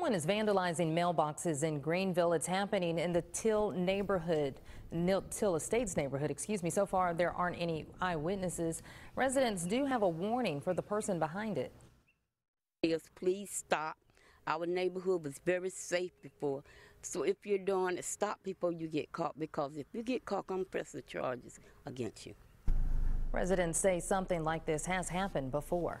Someone is vandalizing mailboxes in Greenville. It's happening in the Till neighborhood, Till Estates neighborhood, excuse me. So far, there aren't any eyewitnesses. Residents do have a warning for the person behind it. is please stop. Our neighborhood was very safe before. So if you're doing it, stop before you get caught because if you get caught, I'm pressing press the charges against you. Residents say something like this has happened before.